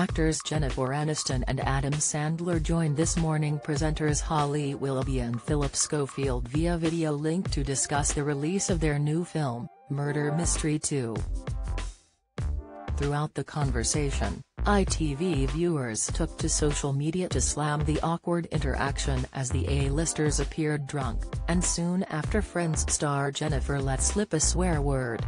Actors Jennifer Aniston and Adam Sandler joined This Morning presenters Holly Willoughby and Philip Schofield via video link to discuss the release of their new film, Murder Mystery 2. Throughout the conversation, ITV viewers took to social media to slam the awkward interaction as the A-listers appeared drunk, and soon after Friends star Jennifer let slip a swear word.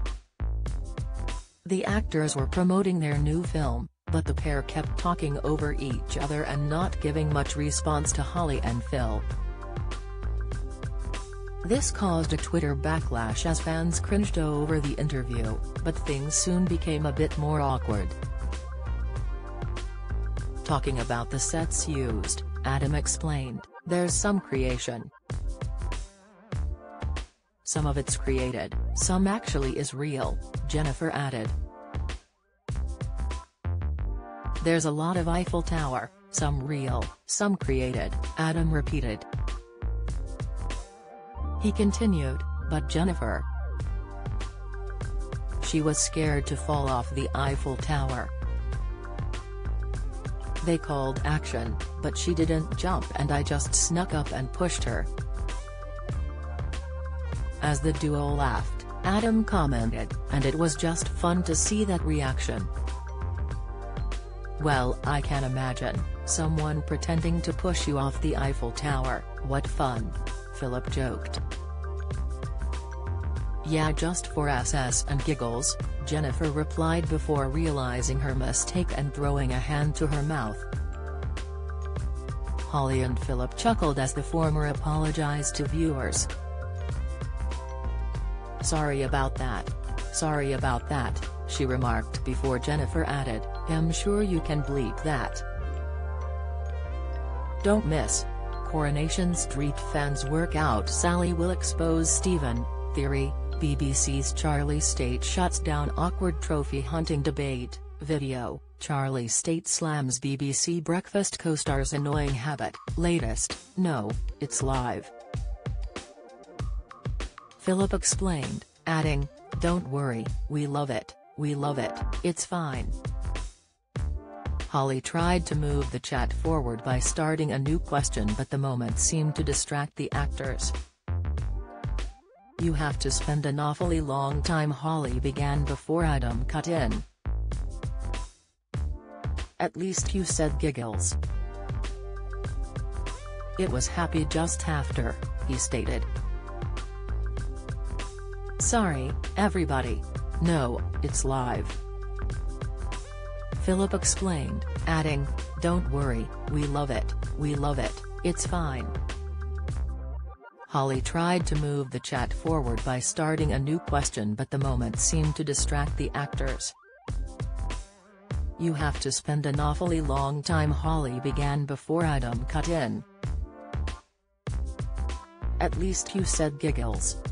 The actors were promoting their new film, but the pair kept talking over each other and not giving much response to Holly and Phil. This caused a Twitter backlash as fans cringed over the interview, but things soon became a bit more awkward. Talking about the sets used, Adam explained, there's some creation. Some of it's created, some actually is real, Jennifer added. There's a lot of Eiffel Tower, some real, some created, Adam repeated. He continued, but Jennifer. She was scared to fall off the Eiffel Tower. They called action, but she didn't jump and I just snuck up and pushed her. As the duo laughed, Adam commented, and it was just fun to see that reaction. Well I can imagine, someone pretending to push you off the Eiffel Tower, what fun. Philip joked. Yeah just for SS and giggles, Jennifer replied before realizing her mistake and throwing a hand to her mouth. Holly and Philip chuckled as the former apologized to viewers. Sorry about that. Sorry about that, she remarked before Jennifer added, I'm sure you can bleep that. Don't miss. Coronation Street fans work out. Sally will expose Stephen, theory, BBC's Charlie Stayt shuts down awkward trophy hunting debate, video, Charlie Stayt slams BBC Breakfast co-star's annoying habit, latest, no, it's live. Philip explained, adding, don't worry, we love it, we love it, it's fine. Holly tried to move the chat forward by starting a new question but the moment seemed to distract the actors. You have to spend an awfully long time Holly began before Adam cut in. At least you said giggles. It was happy just after, he stated. Sorry, everybody. No, it's live. Philip explained, adding, Don't worry, we love it, we love it, it's fine. Holly tried to move the chat forward by starting a new question but the moment seemed to distract the actors. You have to spend an awfully long time Holly began before Adam cut in. At least you said giggles.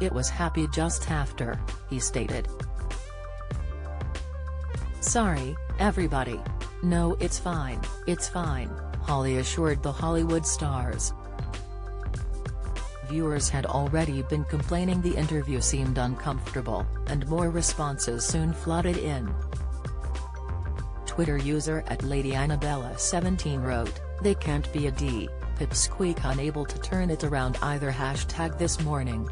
It was happy just after, he stated. Sorry, everybody. No it's fine, it's fine, Holly assured the Hollywood stars. Viewers had already been complaining the interview seemed uncomfortable, and more responses soon flooded in. Twitter user at Lady Annabella17 wrote, They can't be a D, pipsqueak unable to turn it around either hashtag this morning.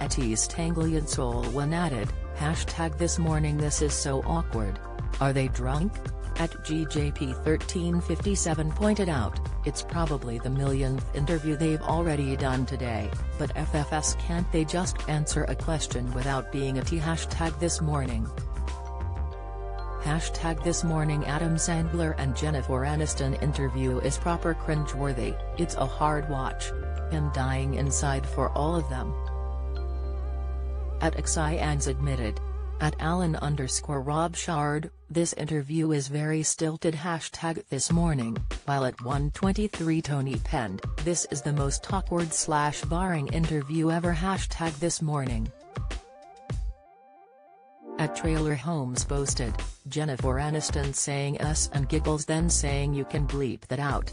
At East Anglian Soul one added, Hashtag this morning this is so awkward. Are they drunk? At GJP1357 pointed out, it's probably the millionth interview they've already done today, but FFS can't they just answer a question without being a T hashtag this morning. Hashtag this morning Adam Sandler and Jennifer Aniston interview is proper cringeworthy, it's a hard watch. Him dying inside for all of them. At Xians admitted. At Alan underscore Rob Shard, this interview is very stilted hashtag this morning, while at 123 Tony penned, this is the most awkward slash barring interview ever hashtag this morning. At Trailer Homes posted, Jennifer Aniston saying us and giggles then saying you can bleep that out.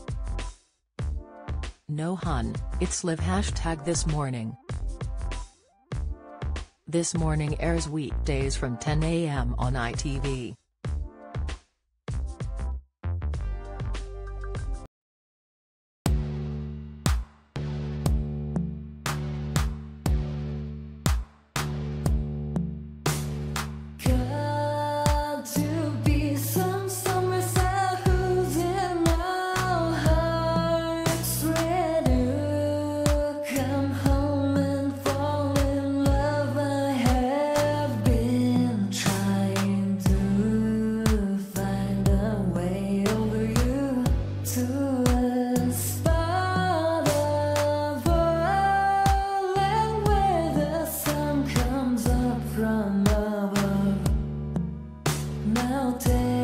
No hun, it's live hashtag this morning. This morning airs weekdays from 10 a.m. on ITV. Good. I'll take.